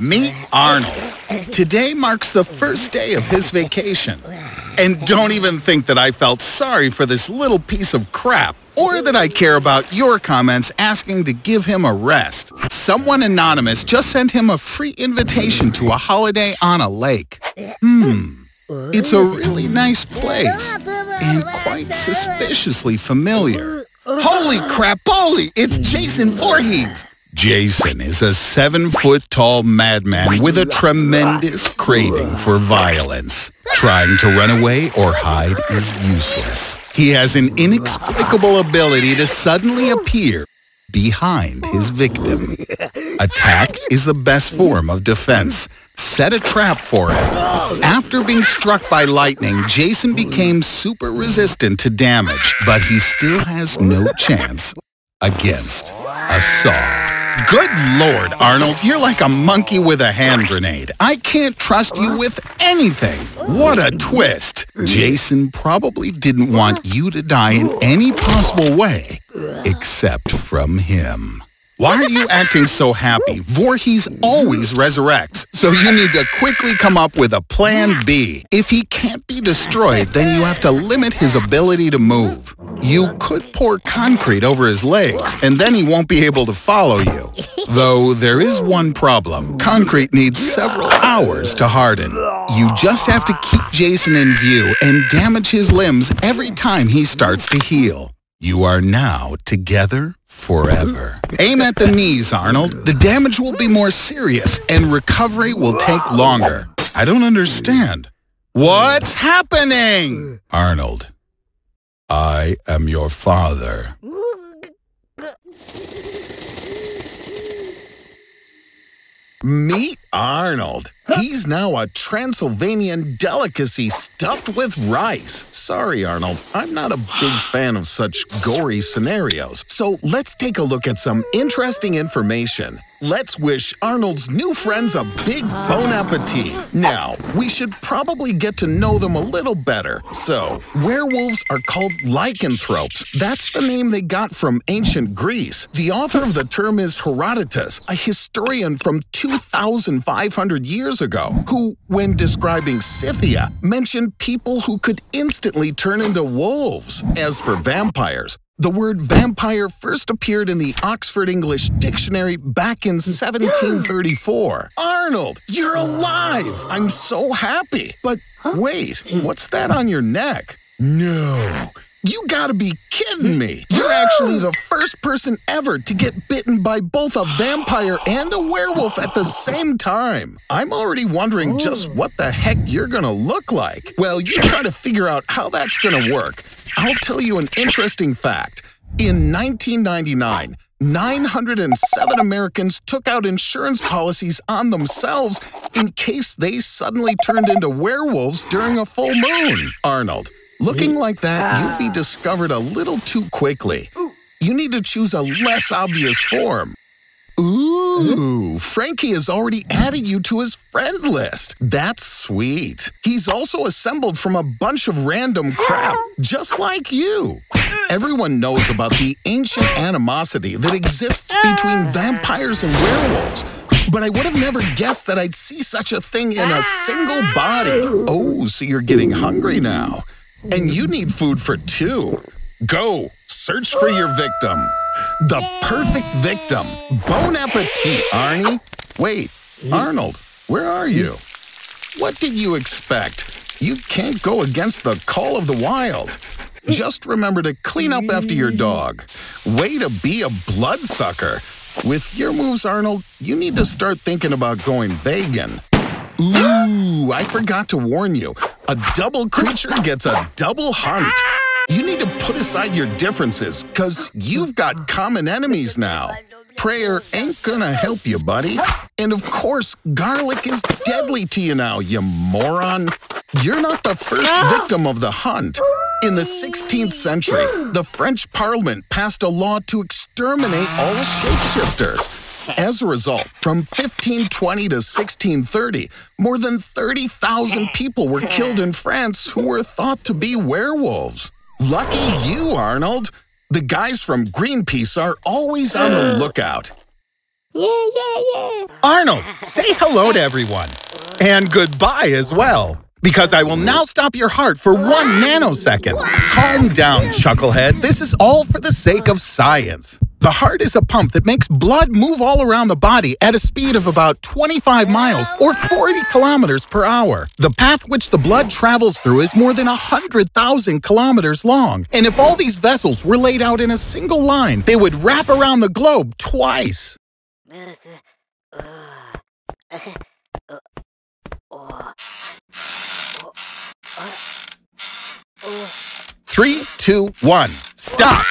Meet Arnold. Today marks the first day of his vacation. And don't even think that I felt sorry for this little piece of crap or that I care about your comments asking to give him a rest. Someone anonymous just sent him a free invitation to a holiday on a lake. Hmm. It's a really nice place and quite suspiciously familiar. Holy crap, Polly! It's Jason Voorhees! Jason is a seven-foot-tall madman with a tremendous craving for violence. Trying to run away or hide is useless. He has an inexplicable ability to suddenly appear behind his victim. Attack is the best form of defense. Set a trap for him. After being struck by lightning, Jason became super resistant to damage, but he still has no chance against a saw. Good lord, Arnold, you're like a monkey with a hand grenade. I can't trust you with anything. What a twist. Jason probably didn't want you to die in any possible way, except from him. Why are you acting so happy? Voorhees always resurrects, so you need to quickly come up with a plan B. If he can't be destroyed, then you have to limit his ability to move. You could pour concrete over his legs, and then he won't be able to follow you. Though there is one problem. Concrete needs several hours to harden. You just have to keep Jason in view and damage his limbs every time he starts to heal. You are now together forever. Aim at the knees, Arnold. The damage will be more serious and recovery will take longer. I don't understand. What's happening? Arnold, I am your father. Meet Arnold. He's now a Transylvanian delicacy stuffed with rice. Sorry, Arnold, I'm not a big fan of such gory scenarios. So let's take a look at some interesting information. Let's wish Arnold's new friends a big bon appetit. Now, we should probably get to know them a little better. So, werewolves are called lycanthropes. That's the name they got from ancient Greece. The author of the term is Herodotus, a historian from 2,500 years ago, who, when describing Scythia, mentioned people who could instantly turn into wolves. As for vampires, the word vampire first appeared in the Oxford English Dictionary back in 1734. Arnold, you're alive! I'm so happy. But wait, what's that on your neck? No. You gotta be kidding me! You're actually the first person ever to get bitten by both a vampire and a werewolf at the same time. I'm already wondering just oh. what the heck you're gonna look like. Well, you try to figure out how that's gonna work. I'll tell you an interesting fact. In 1999, 907 Americans took out insurance policies on themselves in case they suddenly turned into werewolves during a full moon. Arnold, looking like that, you'd be ah. discovered a little too quickly. You need to choose a less obvious form. Ooh, Frankie has already added you to his friend list. That's sweet. He's also assembled from a bunch of random crap, just like you. Everyone knows about the ancient animosity that exists between vampires and werewolves. But I would have never guessed that I'd see such a thing in a single body. Ah. Oh, so you're getting hungry now. And you need food for two. Go, search for your victim. The perfect victim. Bon appetit, Arnie. Wait, Arnold, where are you? What did you expect? You can't go against the call of the wild. Just remember to clean up after your dog. Way to be a bloodsucker. With your moves, Arnold, you need to start thinking about going vegan. Ooh, I forgot to warn you. A double creature gets a double hunt. You need to put aside your differences, because you've got common enemies now. Prayer ain't gonna help you, buddy. And of course, garlic is deadly to you now, you moron. You're not the first victim of the hunt. In the 16th century, the French Parliament passed a law to exterminate all shapeshifters. As a result, from 1520 to 1630, more than 30,000 people were killed in France who were thought to be werewolves. Lucky you, Arnold. The guys from Greenpeace are always on the lookout. Yeah, yeah, yeah. Arnold, say hello to everyone. And goodbye as well. Because I will now stop your heart for one nanosecond. Calm down, Chucklehead. This is all for the sake of science. The heart is a pump that makes blood move all around the body at a speed of about 25 miles or 40 kilometers per hour. The path which the blood travels through is more than 100,000 kilometers long. And if all these vessels were laid out in a single line, they would wrap around the globe twice. Three, two, one, stop!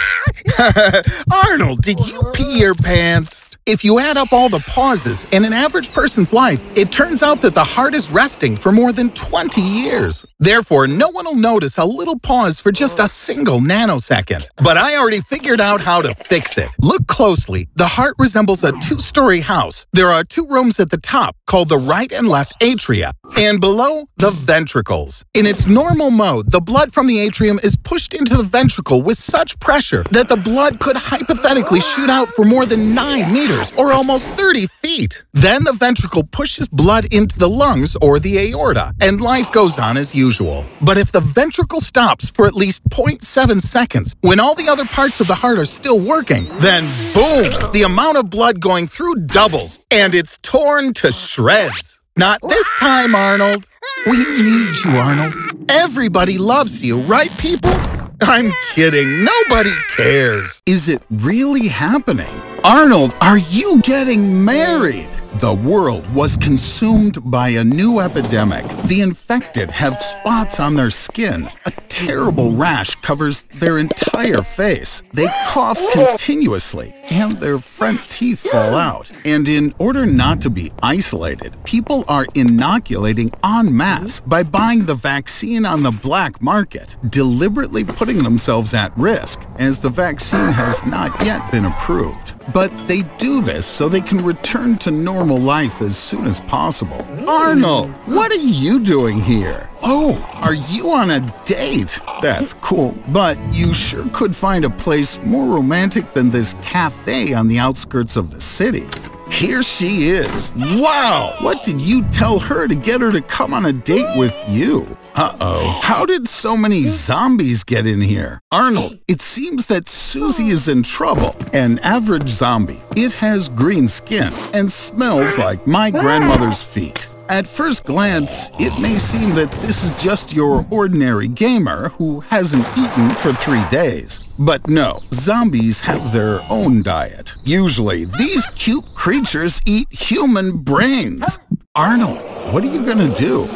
Arnold, did you pee your pants? If you add up all the pauses in an average person's life, it turns out that the heart is resting for more than 20 years. Therefore, no one will notice a little pause for just a single nanosecond. But I already figured out how to fix it. Look closely. The heart resembles a two-story house. There are two rooms at the top called the right and left atria, and below, the ventricles. In its normal mode, the blood from the atrium is pushed into the ventricle with such pressure that the blood could hypothetically shoot out for more than 9 meters meters, or almost 30 feet. Then the ventricle pushes blood into the lungs or the aorta, and life goes on as usual. But if the ventricle stops for at least 0.7 seconds, when all the other parts of the heart are still working, then boom, the amount of blood going through doubles, and it's torn to shreds. Not this time, Arnold. We need you, Arnold. Everybody loves you, right, people? I'm kidding. Nobody cares. Is it really happening? Arnold, are you getting married? The world was consumed by a new epidemic. The infected have spots on their skin. A terrible rash covers their entire face. They cough continuously, and their front teeth fall out. And in order not to be isolated, people are inoculating en masse by buying the vaccine on the black market, deliberately putting themselves at risk, as the vaccine has not yet been approved. But they do this so they can return to normal life as soon as possible. Arnold, what are you doing here? Oh, are you on a date? That's cool, but you sure could find a place more romantic than this cafe on the outskirts of the city. Here she is. Wow! What did you tell her to get her to come on a date with you? Uh-oh. How did so many zombies get in here? Arnold, it seems that Susie is in trouble. An average zombie. It has green skin and smells like my grandmother's feet. At first glance, it may seem that this is just your ordinary gamer who hasn't eaten for three days. But no, zombies have their own diet. Usually, these cute creatures eat human brains. Arnold, what are you gonna do?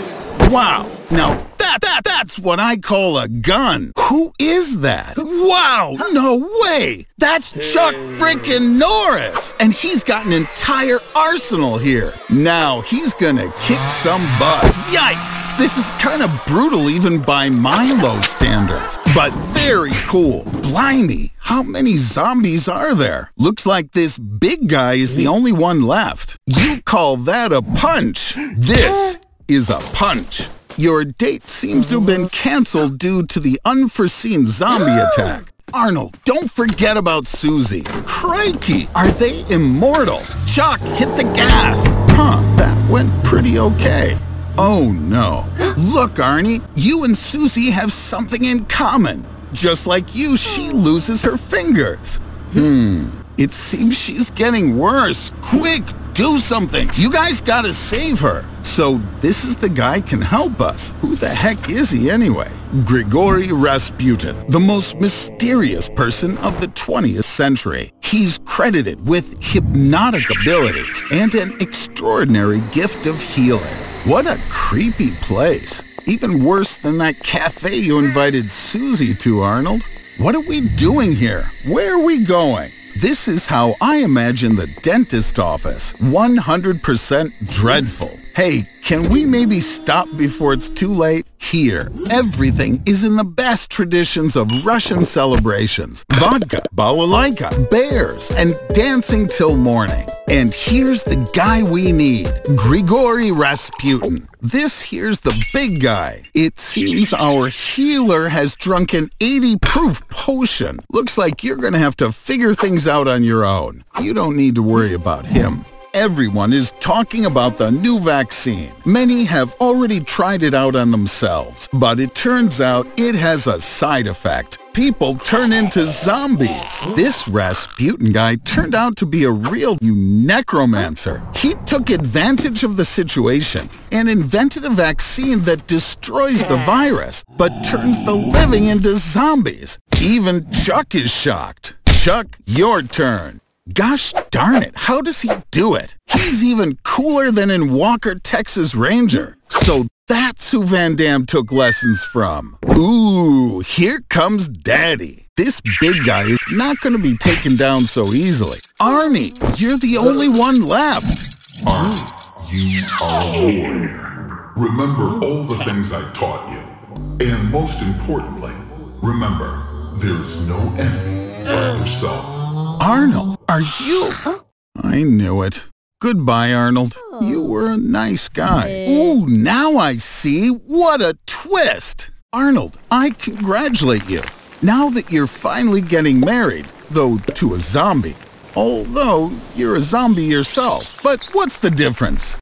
Wow, now that, that, that's what I call a gun. Who is that? Wow, no way. That's Chuck frickin' Norris. And he's got an entire arsenal here. Now he's gonna kick some butt. Yikes, this is kind of brutal even by my low standards. But very cool. Blimey, how many zombies are there? Looks like this big guy is the only one left. You call that a punch? This is a punch. Your date seems to have been canceled due to the unforeseen zombie attack. Arnold, don't forget about Susie. Crikey, are they immortal? Chuck, hit the gas. Huh, that went pretty okay. Oh no. Look, Arnie, you and Susie have something in common. Just like you, she loses her fingers. Hmm, it seems she's getting worse. Quick, do something. You guys gotta save her. So this is the guy can help us. Who the heck is he anyway? Grigory Rasputin, the most mysterious person of the 20th century. He's credited with hypnotic abilities and an extraordinary gift of healing. What a creepy place. Even worse than that cafe you invited Susie to, Arnold. What are we doing here? Where are we going? This is how I imagine the dentist office. 100% dreadful. Hey, can we maybe stop before it's too late? Here, everything is in the best traditions of Russian celebrations. Vodka, balalaika, bears, and dancing till morning. And here's the guy we need, Grigory Rasputin. This here's the big guy. It seems our healer has drunk an 80 proof potion. Looks like you're gonna have to figure things out on your own. You don't need to worry about him. Everyone is talking about the new vaccine. Many have already tried it out on themselves, but it turns out it has a side effect. People turn into zombies. This Rasputin guy turned out to be a real necromancer. He took advantage of the situation and invented a vaccine that destroys the virus, but turns the living into zombies. Even Chuck is shocked. Chuck, your turn. Gosh darn it, how does he do it? He's even cooler than in Walker, Texas Ranger. So that's who Van Damme took lessons from. Ooh, here comes Daddy. This big guy is not going to be taken down so easily. Arnie, you're the only one left. Arnie, you are a warrior. Remember all the things I taught you. And most importantly, remember, there is no enemy but yourself. Arnold, are you? I knew it. Goodbye, Arnold. Oh. You were a nice guy. Ooh, now I see. What a twist! Arnold, I congratulate you. Now that you're finally getting married, though to a zombie. Although you're a zombie yourself. But what's the difference?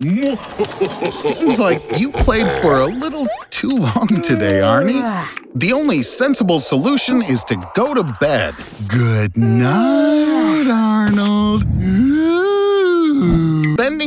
Seems like you played for a little too long today, Arnie. The only sensible solution is to go to bed. Good night, Arnold.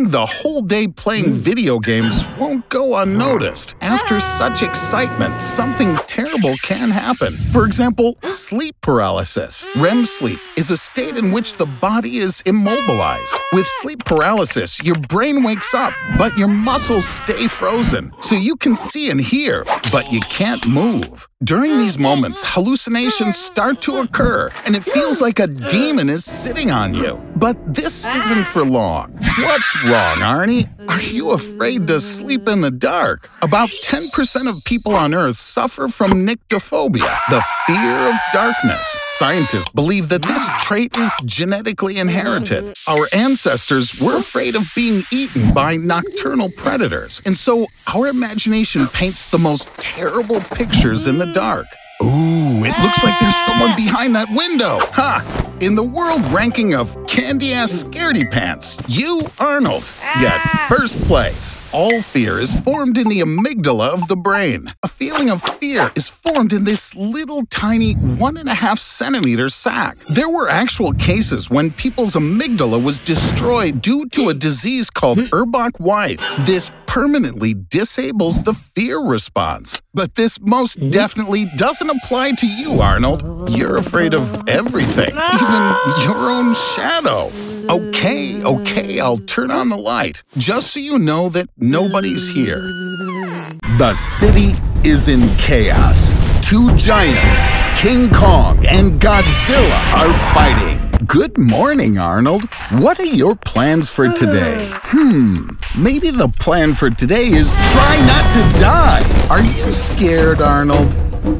The whole day playing hmm. video games won't go unnoticed. After such excitement, something terrible can happen. For example, sleep paralysis. REM sleep is a state in which the body is immobilized. With sleep paralysis, your brain wakes up, but your muscles stay frozen. So you can see and hear, but you can't move. During oh, these moments, hallucinations start to occur, and it feels like a demon is sitting on you. But this isn't for long. What's wrong, Arnie? Are you afraid to sleep in the dark? About 10% of people on Earth suffer from nyctophobia, the fear of darkness. Scientists believe that this trait is genetically inherited. Our ancestors were afraid of being eaten by nocturnal predators, and so our imagination paints the most terrible pictures in dark. Ooh, it looks like there's someone behind that window. Ha! In the world ranking of candy ass scaredy pants, you, Arnold, get ah. first place. All fear is formed in the amygdala of the brain. A feeling of fear is formed in this little tiny one and a half centimeter sac. There were actual cases when people's amygdala was destroyed due to a disease called Urbach-Wiethe. This permanently disables the fear response. But this most hmm? definitely doesn't apply to you, Arnold. You're afraid of everything, ah. Even your own shadow. Okay, okay, I'll turn on the light, just so you know that nobody's here. The city is in chaos. Two giants, King Kong and Godzilla, are fighting. Good morning, Arnold. What are your plans for today? Hmm, maybe the plan for today is try not to die. Are you scared, Arnold?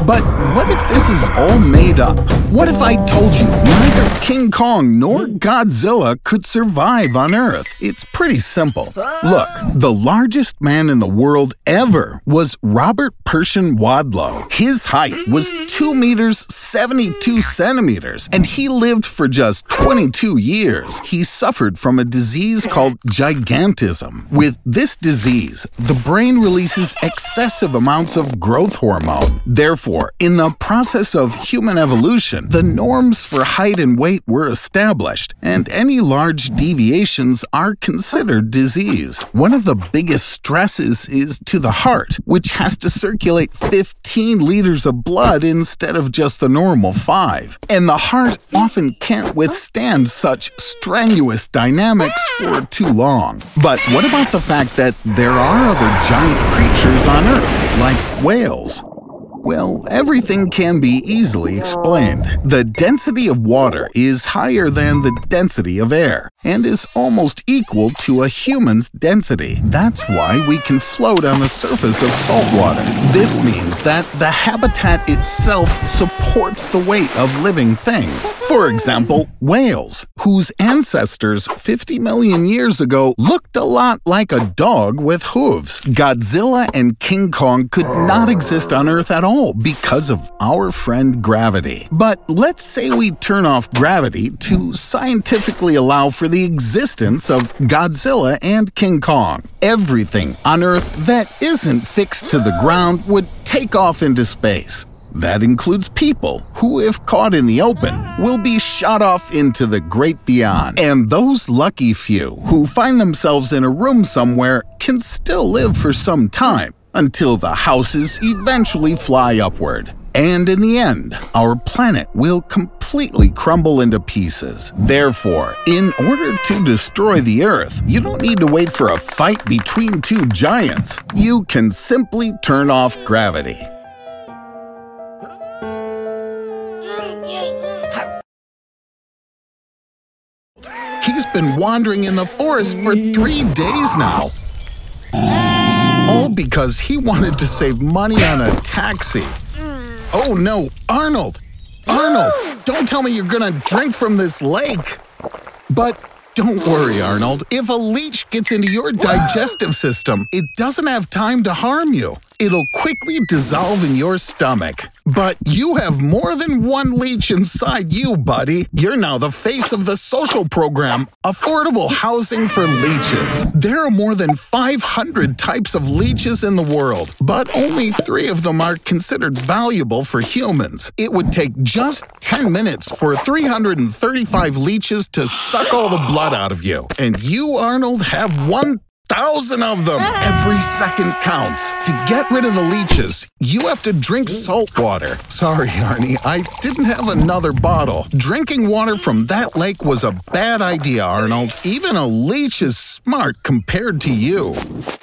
But what if this is all made up? What if I told you neither King Kong nor Godzilla could survive on Earth? It's pretty simple. Look, the largest man in the world ever was Robert Pershing Wadlow. His height was 2 meters 72 centimeters, and he lived for just 22 years. He suffered from a disease called gigantism. With this disease, the brain releases excessive amounts of growth hormone. Therefore, in the process of human evolution, the norms for height and weight were established, and any large deviations are considered disease. One of the biggest stresses is to the heart, which has to circulate 15 liters of blood instead of just the normal 5. And the heart often can't withstand such strenuous dynamics for too long. But what about the fact that there are other giant creatures on Earth, like whales? Well, everything can be easily explained. The density of water is higher than the density of air and is almost equal to a human's density. That's why we can float on the surface of salt water. This means that the habitat itself supports the weight of living things. For example, whales, whose ancestors 50 million years ago looked a lot like a dog with hooves. Godzilla and King Kong could not exist on Earth at all because of our friend gravity. But let's say we turn off gravity to scientifically allow for the existence of Godzilla and King Kong. Everything on Earth that isn't fixed to the ground would take off into space. That includes people who, if caught in the open, will be shot off into the great beyond. And those lucky few who find themselves in a room somewhere can still live for some time until the houses eventually fly upward. And in the end, our planet will completely crumble into pieces. Therefore, in order to destroy the Earth, you don't need to wait for a fight between two giants. You can simply turn off gravity. He's been wandering in the forest for three days now. All because he wanted to save money on a taxi. Oh no, Arnold! Arnold, don't tell me you're gonna drink from this lake! But don't worry, Arnold. If a leech gets into your digestive system, it doesn't have time to harm you. It'll quickly dissolve in your stomach. But you have more than one leech inside you, buddy. You're now the face of the social program, Affordable Housing for Leeches. There are more than 500 types of leeches in the world, but only three of them are considered valuable for humans. It would take just 10 minutes for 335 leeches to suck all the blood out of you. And you, Arnold, have one thousand of them. Every second counts. To get rid of the leeches, you have to drink salt water. Sorry, Arnie, I didn't have another bottle. Drinking water from that lake was a bad idea, Arnold. Even a leech is smart compared to you.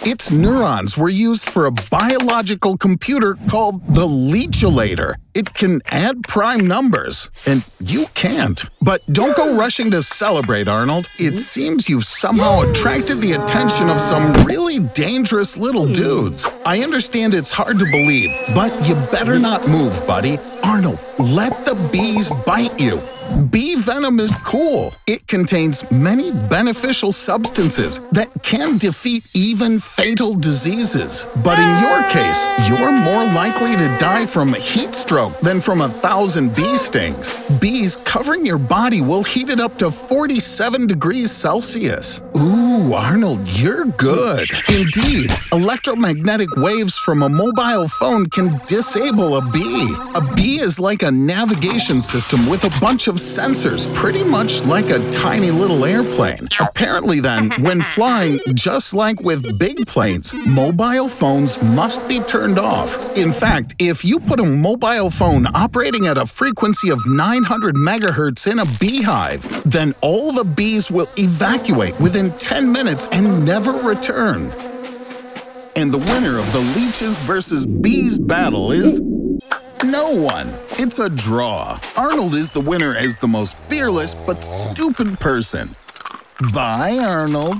Its neurons were used for a biological computer called the leechulator. It can add prime numbers, and you can't. But don't go rushing to celebrate, Arnold. It seems you've somehow attracted the attention of some really dangerous little dudes. I understand it's hard to believe, but you better not move, buddy. Arnold, let the bees bite you. Bee venom is cool. It contains many beneficial substances that can defeat even fatal diseases. But in your case, you're more likely to die from a heat stroke than from a thousand bee stings. Bees covering your body will heat it up to 47 degrees Celsius. Ooh, Arnold, you're good. Indeed, electromagnetic waves from a mobile phone can disable a bee. A bee is like a navigation system with a bunch of sensors, pretty much like a tiny little airplane. Apparently, then, when flying, just like with big planes, mobile phones must be turned off. In fact, if you put a mobile phone operating at a frequency of 900 megahertz in a beehive, then all the bees will evacuate within 10 minutes and never return. And the winner of the leeches versus bees battle is no one. It's a draw. Arnold is the winner as the most fearless but stupid person. Bye, Arnold.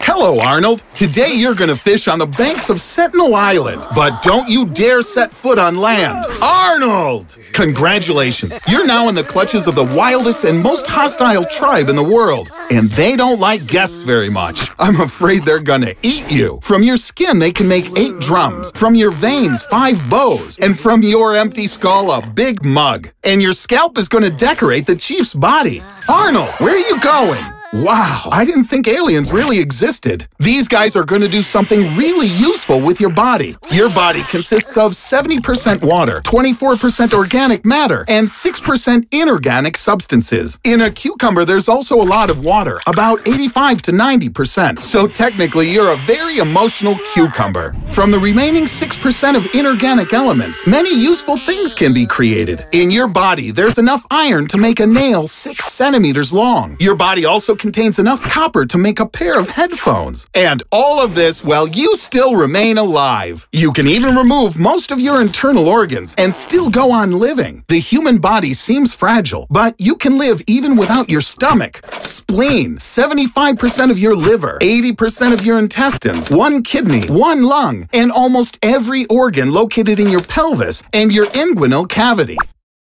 Hello, Arnold. Today you're gonna fish on the banks of Sentinel Island, but don't you dare set foot on land. Arnold! Congratulations. You're now in the clutches of the wildest and most hostile tribe in the world, and they don't like guests very much. I'm afraid they're gonna eat you. From your skin, they can make eight drums. From your veins, five bows. And from your empty skull, a big mug. And your scalp is gonna decorate the chief's body. Arnold, where are you going? Wow, I didn't think aliens really existed. These guys are going to do something really useful with your body. Your body consists of 70% water, 24% organic matter, and 6% inorganic substances. In a cucumber, there's also a lot of water, about 85 to 90%. So technically, you're a very emotional cucumber. From the remaining 6% of inorganic elements, many useful things can be created. In your body, there's enough iron to make a nail 6 centimeters long. Your body also contains enough copper to make a pair of headphones. And all of this while you still remain alive. You can even remove most of your internal organs and still go on living. The human body seems fragile, but you can live even without your stomach, spleen, 75% of your liver, 80% of your intestines, one kidney, one lung, and almost every organ located in your pelvis and your inguinal cavity.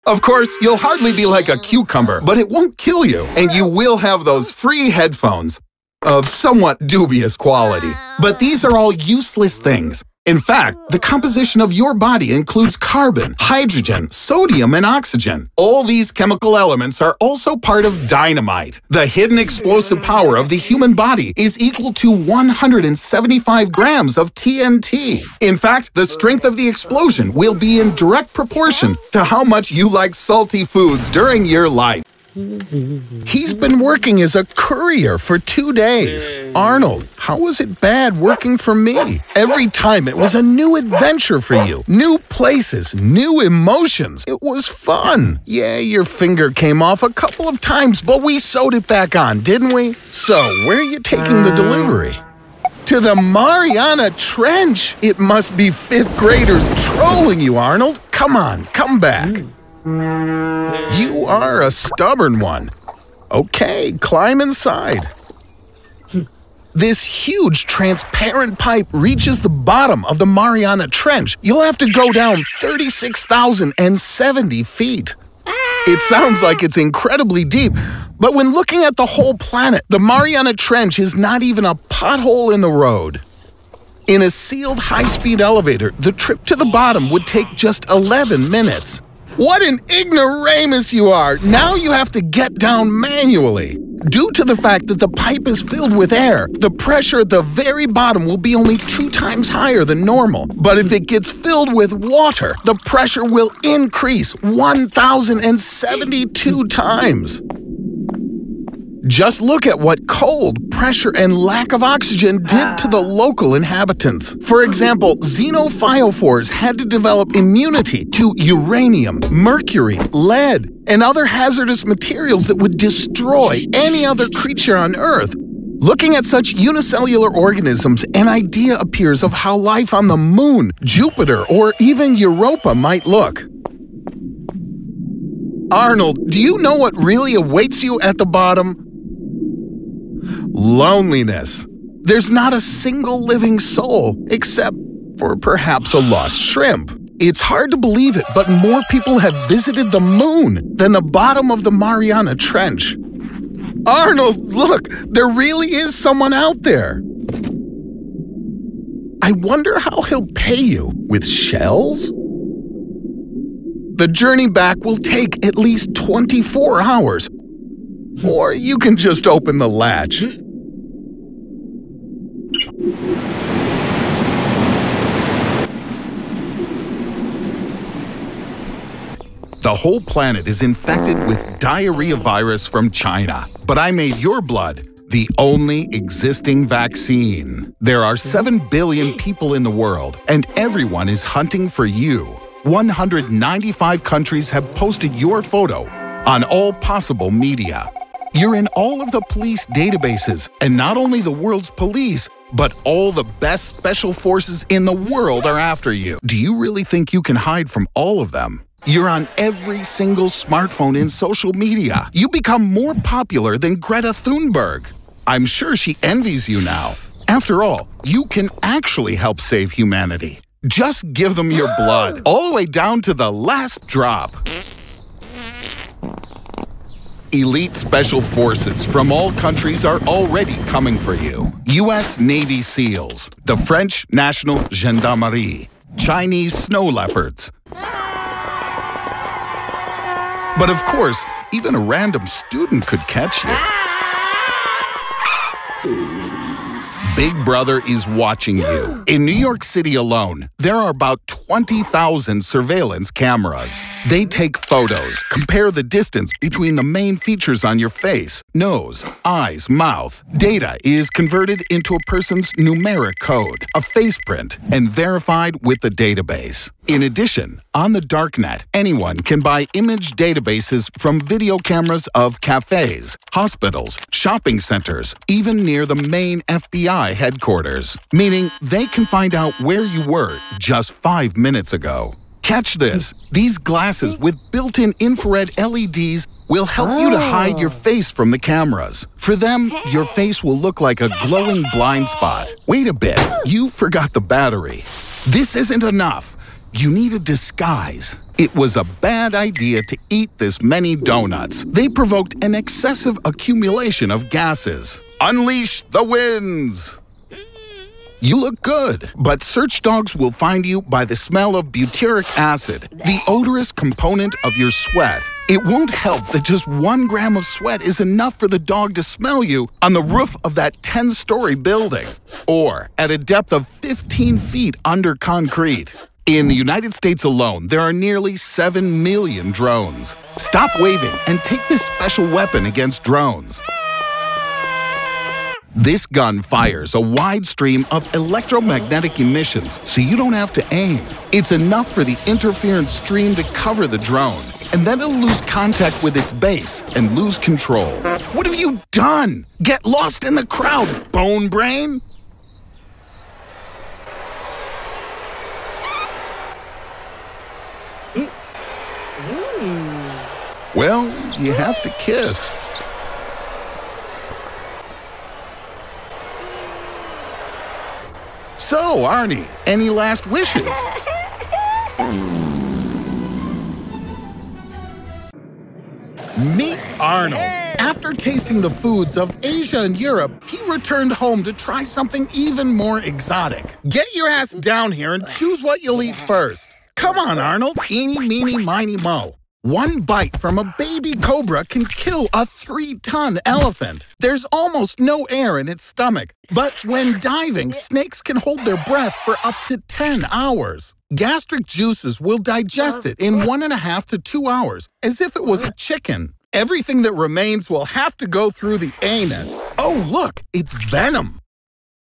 Of course, you'll hardly be like a cucumber, but it won't kill you, and you will have those free headphones of somewhat dubious quality. But these are all useless things. In fact, the composition of your body includes carbon, hydrogen, sodium, and oxygen. All these chemical elements are also part of dynamite. The hidden explosive power of the human body is equal to 175 grams of TNT. In fact, the strength of the explosion will be in direct proportion to how much you like salty foods during your life. He's been working as a courier for two days. Arnold, how was it bad working for me? Every time it was a new adventure for you. New places, new emotions. It was fun. Yeah, your finger came off a couple of times, but we sewed it back on, didn't we? So, where are you taking the delivery? To the Mariana Trench. It must be fifth graders trolling you, Arnold. Come on, come back. You are a stubborn one. Okay, climb inside. This huge transparent pipe reaches the bottom of the Mariana Trench. You'll have to go down 36,070 feet. It sounds like it's incredibly deep, but when looking at the whole planet, the Mariana Trench is not even a pothole in the road. In a sealed high-speed elevator, the trip to the bottom would take just 11 minutes. What an ignoramus you are! Now you have to get down manually. Due to the fact that the pipe is filled with air, the pressure at the very bottom will be only two times higher than normal. But if it gets filled with water, the pressure will increase 1,072 times. Just look at what cold, pressure, and lack of oxygen did to the local inhabitants. For example, xenophyophores had to develop immunity to uranium, mercury, lead, and other hazardous materials that would destroy any other creature on Earth. Looking at such unicellular organisms, an idea appears of how life on the Moon, Jupiter, or even Europa might look. Arnold, do you know what really awaits you at the bottom? Loneliness. There's not a single living soul, except for perhaps a lost shrimp. It's hard to believe it, but more people have visited the moon than the bottom of the Mariana Trench. Arnold, look, there really is someone out there. I wonder how he'll pay you. With shells? The journey back will take at least 24 hours. Or you can just open the latch. The whole planet is infected with diarrhea virus from China. But I made your blood the only existing vaccine. There are 7 billion people in the world, and everyone is hunting for you. 195 countries have posted your photo on all possible media. You're in all of the police databases, and not only the world's police, but all the best special forces in the world are after you. Do you really think you can hide from all of them? You're on every single smartphone in social media. You become more popular than Greta Thunberg. I'm sure she envies you now. After all, you can actually help save humanity. Just give them your blood, all the way down to the last drop. Elite special forces from all countries are already coming for you. U.S. Navy SEALs, the French National Gendarmerie, Chinese snow leopards, but of course, even a random student could catch you. Big Brother is watching you. In New York City alone, there are about 20,000 surveillance cameras. They take photos, compare the distance between the main features on your face, nose, eyes, mouth. Data is converted into a person's numeric code, a face print, and verified with the database. In addition, on the darknet, anyone can buy image databases from video cameras of cafes, hospitals, shopping centers, even near the main FBI headquarters, meaning they can find out where you were just five minutes ago. Catch this these glasses with built in infrared LEDs will help you to hide your oh. face from the cameras. For them, your face will look like a glowing blind spot. Wait a bit, you forgot the battery. This isn't enough. You need a disguise. It was a bad idea to eat this many donuts. They provoked an excessive accumulation of gases. Unleash the winds! You look good, but search dogs will find you by the smell of butyric acid, the odorous component of your sweat. It won't help that just one gram of sweat is enough for the dog to smell you on the roof of that 10 story building or at a depth of 15 feet under concrete. In the United States alone, there are nearly 7 million drones. Stop waving and take this special weapon against drones. This gun fires a wide stream of electromagnetic emissions, so you don't have to aim. It's enough for the interference stream to cover the drone, and then it'll lose contact with its base and lose control. What have you done? Get lost in the crowd, bone brain! Mm. Well, you have to kiss. So, Arnie, any last wishes? Meet Arnold. After tasting the foods of Asia and Europe, he returned home to try something even more exotic. Get your ass down here and choose what you'll eat first. Come on, Arnold. Eeny, meeny, miny, mo. One bite from a baby cobra can kill a three ton elephant. There's almost no air in its stomach. But when diving, snakes can hold their breath for up to 10 hours. Gastric juices will digest it in one and a half to two hours, as if it was a chicken. Everything that remains will have to go through the anus. Oh, look, it's venom.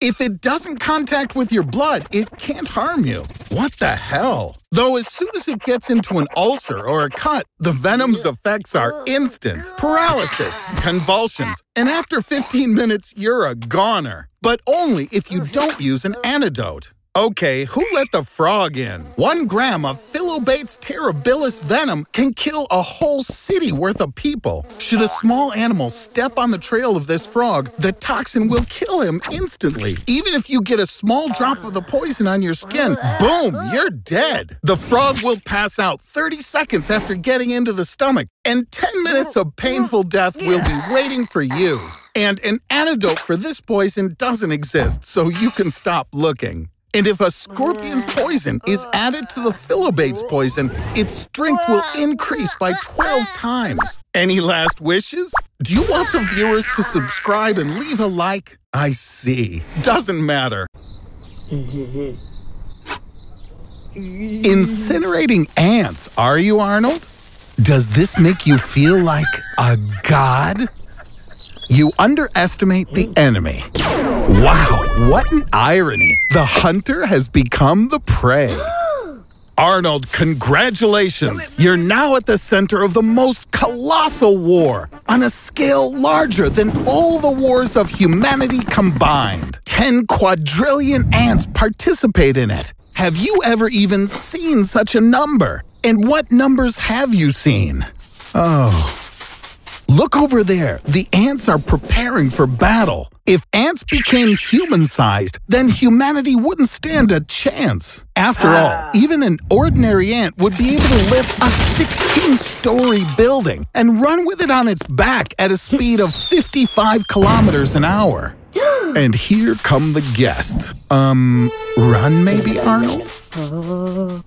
If it doesn't contact with your blood, it can't harm you. What the hell? Though as soon as it gets into an ulcer or a cut, the venom's effects are instant. Paralysis, convulsions, and after 15 minutes, you're a goner. But only if you don't use an antidote. Okay, who let the frog in? One gram of Phyllobates terribilis venom can kill a whole city worth of people. Should a small animal step on the trail of this frog, the toxin will kill him instantly. Even if you get a small drop of the poison on your skin, boom, you're dead. The frog will pass out 30 seconds after getting into the stomach, and 10 minutes of painful death will be waiting for you. And an antidote for this poison doesn't exist, so you can stop looking. And if a scorpion's poison is added to the Phyllobates poison, its strength will increase by 12 times. Any last wishes? Do you want the viewers to subscribe and leave a like? I see. Doesn't matter. Incinerating ants, are you, Arnold? Does this make you feel like a god? You underestimate the enemy. Wow, what an irony. The hunter has become the prey. Arnold, congratulations! You're now at the center of the most colossal war, on a scale larger than all the wars of humanity combined. Ten quadrillion ants participate in it. Have you ever even seen such a number? And what numbers have you seen? Oh. Look over there. The ants are preparing for battle. If ants became human sized, then humanity wouldn't stand a chance. After all, even an ordinary ant would be able to lift a 16 story building and run with it on its back at a speed of 55 kilometers an hour. And here come the guests. Um, run maybe, Arnold?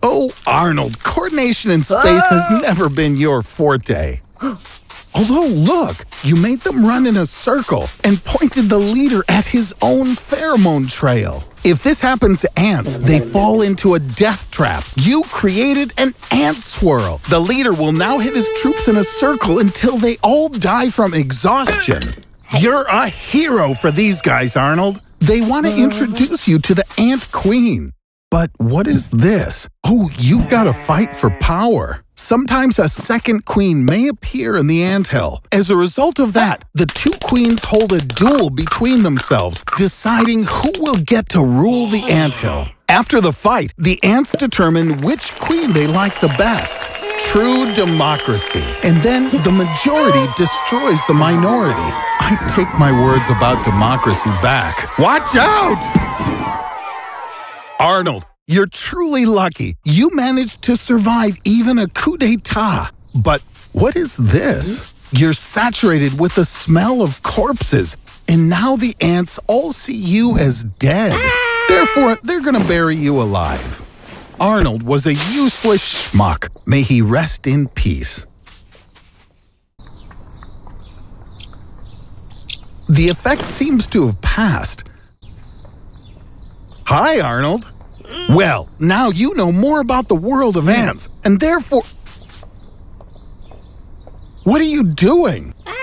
Oh, Arnold, coordination in space has never been your forte. Although, look, you made them run in a circle and pointed the leader at his own pheromone trail. If this happens to ants, they fall into a death trap. You created an ant swirl. The leader will now hit his troops in a circle until they all die from exhaustion. You're a hero for these guys, Arnold. They want to introduce you to the Ant Queen. But what is this? Oh, you've got to fight for power. Sometimes a second queen may appear in the anthill. As a result of that, the two queens hold a duel between themselves, deciding who will get to rule the anthill. After the fight, the ants determine which queen they like the best. True democracy. And then the majority destroys the minority. I take my words about democracy back. Watch out! Arnold, you're truly lucky. You managed to survive even a coup d'etat. But what is this? You're saturated with the smell of corpses, and now the ants all see you as dead. Therefore, they're gonna bury you alive. Arnold was a useless schmuck. May he rest in peace. The effect seems to have passed. Hi, Arnold. Well, now you know more about the world of ants, and therefore. What are you doing? Ah,